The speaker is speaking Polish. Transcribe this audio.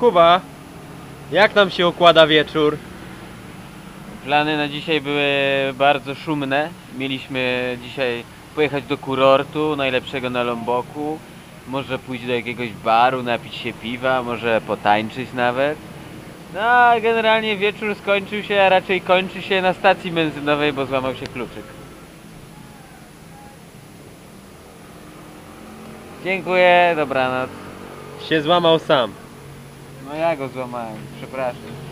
Kuba, jak nam się układa wieczór? Plany na dzisiaj były bardzo szumne. Mieliśmy dzisiaj pojechać do kurortu, najlepszego na Lomboku. Może pójść do jakiegoś baru, napić się piwa, może potańczyć nawet. No a generalnie wieczór skończył się, a raczej kończy się na stacji benzynowej, bo złamał się kluczyk. Dziękuję, dobranoc. Się złamał sam. No ja go złamałem, przepraszam.